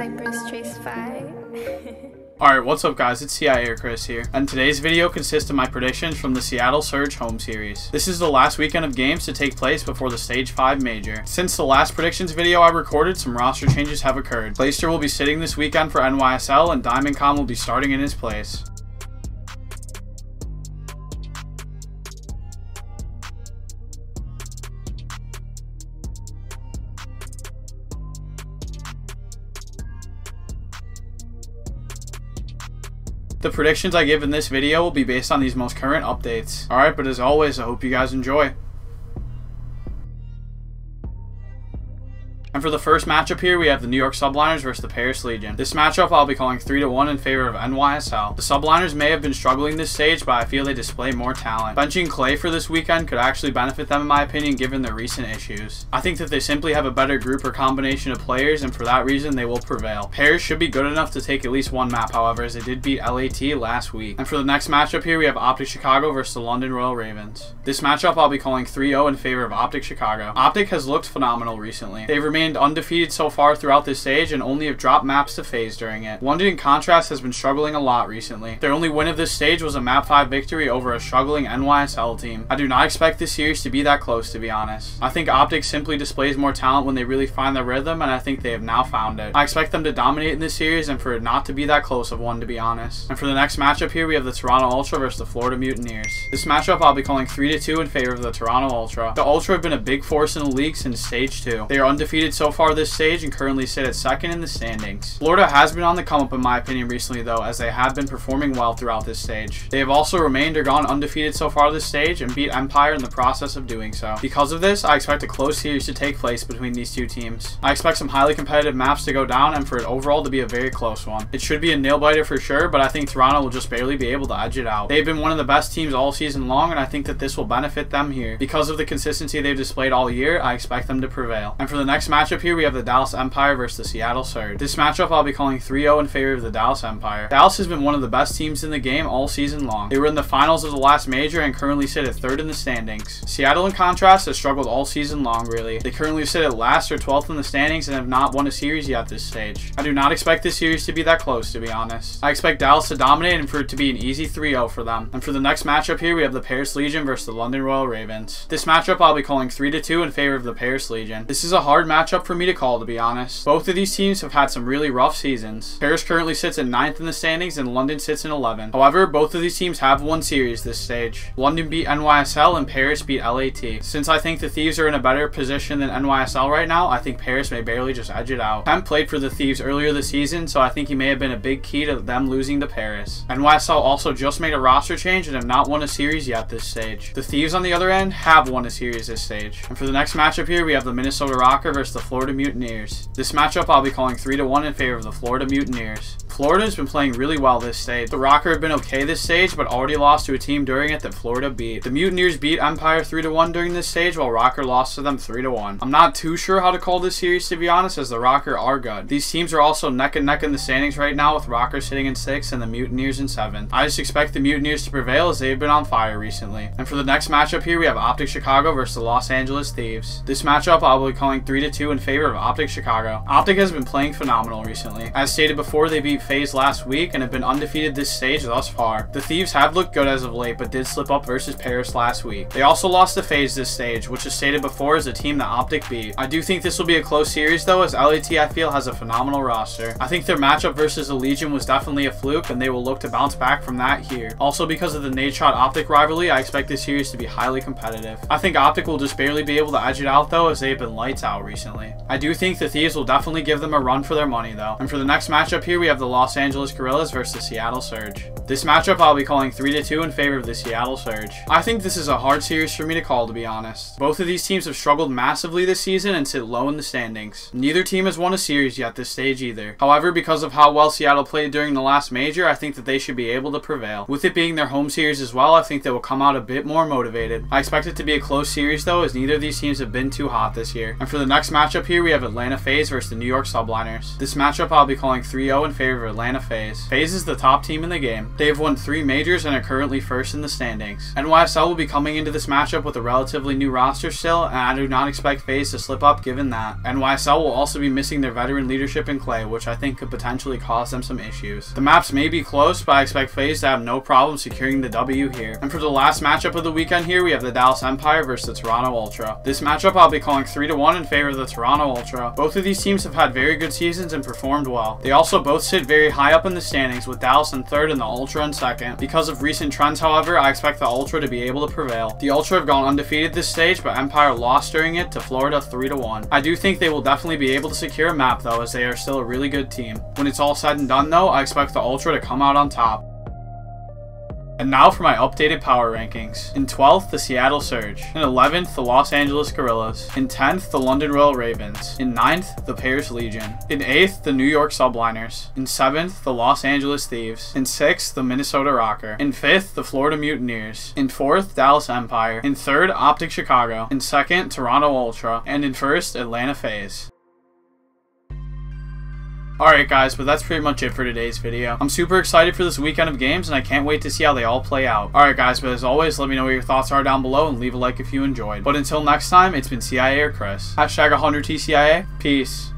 Cypress Trace 5. Alright, what's up guys, it's CIA Chris here, and today's video consists of my predictions from the Seattle Surge home series. This is the last weekend of games to take place before the Stage 5 Major. Since the last predictions video I recorded, some roster changes have occurred. Clayster will be sitting this weekend for NYSL, and Diamond Diamondcon will be starting in his place. The predictions I give in this video will be based on these most current updates. Alright, but as always, I hope you guys enjoy. And for the first matchup here, we have the New York Subliners versus the Paris Legion. This matchup I'll be calling 3 to 1 in favor of NYSL. The Subliners may have been struggling this stage, but I feel they display more talent. Benching Clay for this weekend could actually benefit them in my opinion given their recent issues. I think that they simply have a better group or combination of players, and for that reason they will prevail. Paris should be good enough to take at least one map, however, as they did beat LAT last week. And for the next matchup here, we have Optic Chicago versus the London Royal Ravens. This matchup I'll be calling 3-0 in favor of Optic Chicago. Optic has looked phenomenal recently. They've remained remained undefeated so far throughout this stage and only have dropped maps to FaZe during it. London in contrast has been struggling a lot recently. Their only win of this stage was a map 5 victory over a struggling NYSL team. I do not expect this series to be that close to be honest. I think Optic simply displays more talent when they really find their rhythm and I think they have now found it. I expect them to dominate in this series and for it not to be that close of one to be honest. And for the next matchup here we have the Toronto Ultra versus the Florida Mutineers. This matchup I'll be calling 3 to 2 in favor of the Toronto Ultra. The Ultra have been a big force in the league since stage 2. They are undefeated so far this stage and currently sit at second in the standings. Florida has been on the come up in my opinion recently though, as they have been performing well throughout this stage. They have also remained or gone undefeated so far this stage and beat Empire in the process of doing so. Because of this, I expect a close series to take place between these two teams. I expect some highly competitive maps to go down and for it overall to be a very close one. It should be a nail biter for sure, but I think Toronto will just barely be able to edge it out. They've been one of the best teams all season long and I think that this will benefit them here. Because of the consistency they've displayed all year, I expect them to prevail. And for the next matchup here, we have the Dallas Empire versus the Seattle Surge. This matchup I'll be calling 3-0 in favor of the Dallas Empire. Dallas has been one of the best teams in the game all season long. They were in the finals of the last major and currently sit at third in the standings. Seattle in contrast has struggled all season long really. They currently sit at last or 12th in the standings and have not won a series yet this stage. I do not expect this series to be that close to be honest. I expect Dallas to dominate and for it to be an easy 3-0 for them. And for the next matchup here we have the Paris Legion versus the London Royal Ravens. This matchup I'll be calling 3-2 in favor of the Paris Legion. This is a hard matchup for me to call to be honest. Both of these teams have had some really rough seasons. Paris currently sits in 9th in the standings and London sits in 11th. However, both of these teams have won series this stage. London beat NYSL and Paris beat LAT. Since I think the Thieves are in a better position than NYSL right now, I think Paris may barely just edge it out. Temp played for the Thieves earlier this season, so I think he may have been a big key to them losing to Paris. NYSL also just made a roster change and have not won a series yet this stage. The Thieves, on the other end, have won a series this stage. And for the next matchup here, we have the Minnesota ROKKR versus the Florida Mutineers. This matchup I'll be calling 3 to 1 in favor of the Florida Mutineers. Florida has been playing really well this stage. The ROKKR have been okay this stage, but already lost to a team during it that Florida beat. The Mutineers beat Empire 3 to 1 during this stage, while ROKKR lost to them 3 to 1. I'm not too sure how to call this series to be honest, as the ROKKR are good. These teams are also neck and neck in the standings right now, with ROKKR sitting in 6th and the Mutineers in 7th. I just expect the Mutineers to prevail as they've been on fire recently. And for the next matchup here, we have Optic Chicago versus the Los Angeles Thieves. This matchup I'll be calling 3 to 2 in favor of Optic Chicago. Optic has been playing phenomenal recently. As stated before, they beat FaZe last week and have been undefeated this stage thus far. The Thieves have looked good as of late, but did slip up versus Paris last week. They also lost to FaZe this stage, which as stated before is a team that Optic beat. I do think this will be a close series though, as LAT I feel has a phenomenal roster. I think their matchup versus the Legion was definitely a fluke, and they will look to bounce back from that here. Also because of the Nadeshot Optic rivalry, I expect this series to be highly competitive. I think Optic will just barely be able to edge it out though, as they have been lights out recently. I do think the Thieves will definitely give them a run for their money though. And for the next matchup here, we have the Los Angeles Guerrillas versus Seattle Surge. This matchup I'll be calling 3-2 in favor of the Seattle Surge. I think this is a hard series for me to call to be honest. Both of these teams have struggled massively this season and sit low in the standings. Neither team has won a series yet this stage either. However, because of how well Seattle played during the last major, I think that they should be able to prevail. With it being their home series as well, I think they will come out a bit more motivated. I expect it to be a close series though, as neither of these teams have been too hot this year. And for the next matchup here, we have Atlanta FaZe versus the New York Subliners. This matchup I'll be calling 3-0 in favor of Atlanta FaZe. FaZe is the top team in the game. They have won three majors and are currently first in the standings. NYSL will be coming into this matchup with a relatively new roster still, and I do not expect FaZe to slip up given that. NYSL will also be missing their veteran leadership in Clay, which I think could potentially cause them some issues. The maps may be close, but I expect FaZe to have no problem securing the W here. And for the last matchup of the weekend here, we have the Dallas Empire versus the Toronto Ultra. This matchup I'll be calling 3 to 1 in favor of the Toronto Ultra. Both of these teams have had very good seasons and performed well. They also both sit very high up in the standings, with Dallas in third and the Ultra in second. Because of recent trends, however, I expect the Ultra to be able to prevail. The Ultra have gone undefeated this stage, but Empire lost during it to Florida 3 to 1. I do think they will definitely be able to secure a map though, as they are still a really good team. When it's all said and done though, I expect the Ultra to come out on top. And now for my updated power rankings. In 12th, the Seattle Surge. In 11th, the Los Angeles Guerrillas. In 10th, the London Royal Ravens. In 9th, the Paris Legion. In 8th, the New York Subliners. In 7th, the Los Angeles Thieves. In 6th, the Minnesota ROKKR. In 5th, the Florida Mutineers. In 4th, Dallas Empire. In 3rd, Optic Chicago. In 2nd, Toronto Ultra. And in 1st, Atlanta FaZe. Alright guys, but that's pretty much it for today's video. I'm super excited for this weekend of games and I can't wait to see how they all play out. Alright guys, but as always, let me know what your thoughts are down below and leave a like if you enjoyed. But until next time, it's been CIA or Chris. Hashtag 100TCIA. Peace.